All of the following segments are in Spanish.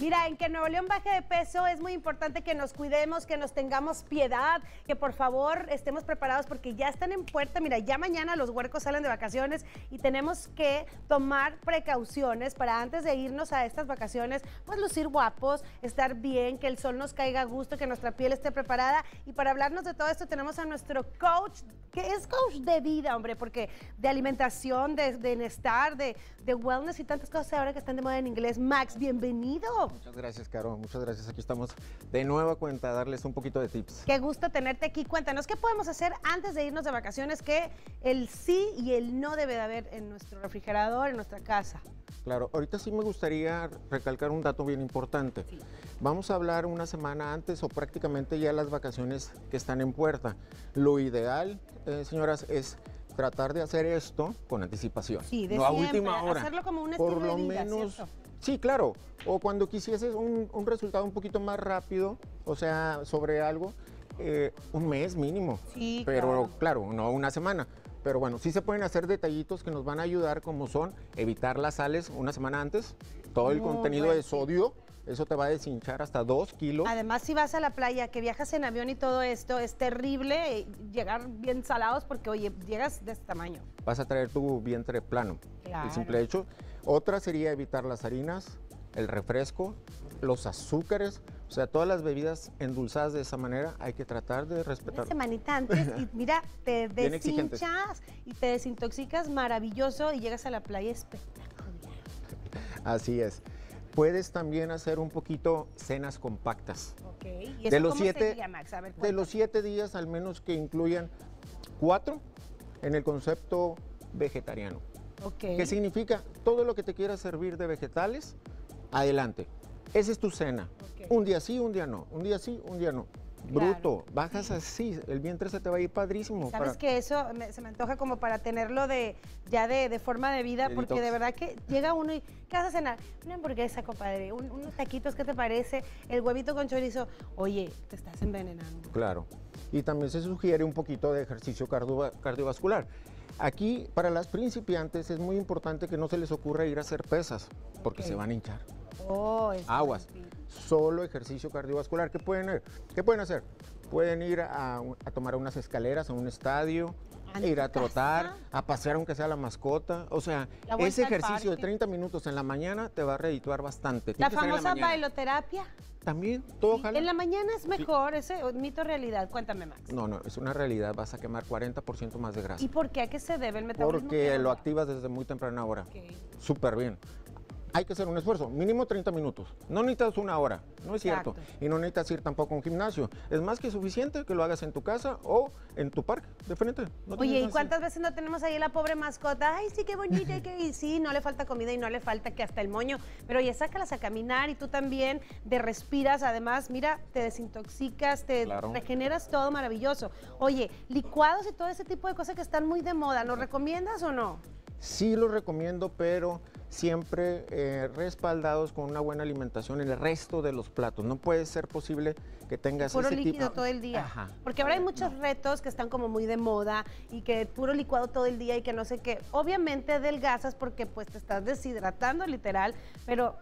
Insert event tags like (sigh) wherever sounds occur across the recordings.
Mira, en que Nuevo León baje de peso es muy importante que nos cuidemos, que nos tengamos piedad, que por favor estemos preparados porque ya están en puerta. Mira, ya mañana los huercos salen de vacaciones y tenemos que tomar precauciones para antes de irnos a estas vacaciones, pues lucir guapos, estar bien, que el sol nos caiga a gusto, que nuestra piel esté preparada. Y para hablarnos de todo esto tenemos a nuestro coach, que es coach de vida, hombre, porque de alimentación, de, de bienestar, de, de wellness y tantas cosas ahora que están de moda en inglés. Max, bienvenido. Muchas gracias, Caro. Muchas gracias. Aquí estamos de nuevo a cuenta a darles un poquito de tips. Qué gusto tenerte aquí. Cuéntanos, ¿qué podemos hacer antes de irnos de vacaciones que el sí y el no debe de haber en nuestro refrigerador, en nuestra casa? Claro, ahorita sí me gustaría recalcar un dato bien importante. Sí. Vamos a hablar una semana antes o prácticamente ya las vacaciones que están en puerta. Lo ideal, eh, señoras, es tratar de hacer esto con anticipación. Sí, de no a última hora. hacerlo como un Por lo de vida, menos, ¿cierto? Sí, claro. O cuando quisieses un, un resultado un poquito más rápido, o sea, sobre algo, eh, un mes mínimo. Sí, Pero claro, no una semana. Pero bueno, sí se pueden hacer detallitos que nos van a ayudar, como son evitar las sales una semana antes, todo el Muy contenido de sodio, eso te va a deshinchar hasta dos kilos. Además, si vas a la playa, que viajas en avión y todo esto, es terrible eh, llegar bien salados porque, oye, llegas de este tamaño. Vas a traer tu vientre plano. Claro. El simple hecho. Otra sería evitar las harinas, el refresco, los azúcares, o sea, todas las bebidas endulzadas de esa manera hay que tratar de Una respetar. semanita antes y (laughs) mira, te deshinchas y te desintoxicas maravilloso y llegas a la playa espectacular. Así es. Puedes también hacer un poquito cenas compactas. Ok. ¿Y De eso los cómo siete- sería, Max? A ver, De los siete días, al menos que incluyan cuatro en el concepto vegetariano. Ok. ¿Qué significa? Todo lo que te quiera servir de vegetales, adelante. Esa es tu cena. Un día sí, un día no. Un día sí, un día no. Claro. Bruto, (clears throat) bajas así, el vientre se te va a ir padrísimo. Sabes para- que eso me- se me antoja como para tenerlo de ya de, de forma de vida, De porque detox. de verdad que llega uno y ¿qué vas a cenar? Una hamburguesa, compadre, un- unos taquitos, ¿qué te parece? El huevito con chorizo. Oye, te estás envenenando. Claro. Y también se sugiere un poquito de ejercicio cardio- cardiovascular. Aquí, para las principiantes, es muy importante que no se les ocurra ir a hacer pesas, porque se van a hinchar. Oh, Aguas. Solo ejercicio cardiovascular. ¿Qué pueden, hacer? ¿Qué pueden hacer? Pueden ir a, a tomar unas escaleras a un estadio, ¿En ir a trotar, casa? a pasear aunque sea la mascota. O sea, ese ejercicio de parque. 30 minutos en la mañana te va a redituar bastante. La famosa bailoterapia. También, todo Sí. En la mañana es mejor, ese mito realidad. Cuéntame, Max. No, no, es una realidad. Vas a quemar 40% más de grasa. ¿Y por qué? ¿A qué se debe el metabolismo? Porque ¿Qué lo activas desde muy temprana hora. Ok. Súper bien. Hay que hacer un esfuerzo, mínimo 30 minutos. No necesitas una hora, no es cierto. Y no necesitas ir tampoco a un gimnasio. Es más que suficiente que lo hagas en tu casa o en tu parque, de frente. No Oye, ¿y cuántas veces no tenemos ahí la pobre mascota? Ay, sí, qué bonita, que y sí, no le falta comida y no le falta que hasta el moño. Pero oye, sácalas a caminar y tú también te respiras. Además, mira, te desintoxicas, te Claro. regeneras todo maravilloso. Oye, licuados y todo ese tipo de cosas que están muy de moda, ¿nos recomiendas o no? Sí lo recomiendo, pero siempre eh, respaldados con una buena alimentación en el resto de los platos. No puede ser posible que tengas Puro ese líquido tipo... todo el día. Ajá. Porque ahora hay muchos retos que están como muy de moda y que puro licuado todo el día y que no sé qué. Obviamente adelgazas porque pues te estás deshidratando literal, pero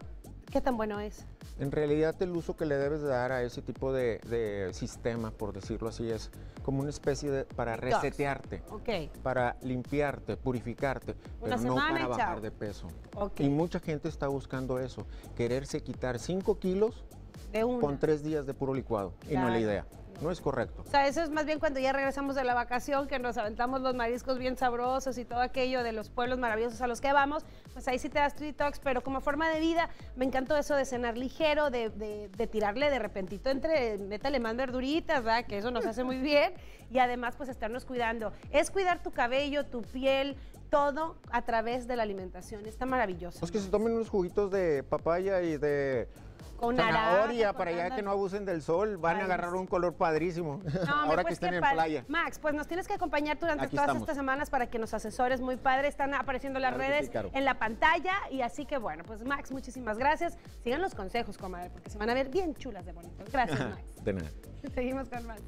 ¿qué tan bueno es? En realidad el uso que le debes dar a ese tipo de, de sistema, por decirlo así, es como una especie de para Detox. resetearte. Ok. para limpiarte, purificarte, Una pero no para bajar chao. de peso. Ok. Y mucha gente está buscando eso, quererse quitar 5 kilos De con 3 días de puro licuado. Y no es la idea, no es correcto. O sea, eso es más bien cuando ya regresamos de la vacación, que nos aventamos los mariscos bien sabrosos y todo aquello de los pueblos maravillosos a los que vamos, pues ahí sí te das tu detox, pero como forma de vida, me encantó eso de cenar ligero, de, de- de tirarle de repentito entre, métale más verduritas, ¿verdad? Que eso nos hace muy bien, y además pues estarnos cuidando. Es cuidar tu cabello, tu piel, todo a través de la alimentación, está maravilloso. Los que se tomen unos juguitos de papaya y de Con zanahoria para allá que no abusen del sol, van a agarrar un color padrísimo. No, (laughs) Ahora que pues, estén en playa. Max, pues nos tienes que acompañar durante Aquí todas estamos. estas semanas para que nos asesores muy padre. Están apareciendo las Claro redes sí, en la pantalla y así que bueno, pues Max, muchísimas gracias. Sigan los consejos, comadre, porque se van a ver bien chulas de bonito. Gracias, Max. De nada. (laughs) Seguimos con más.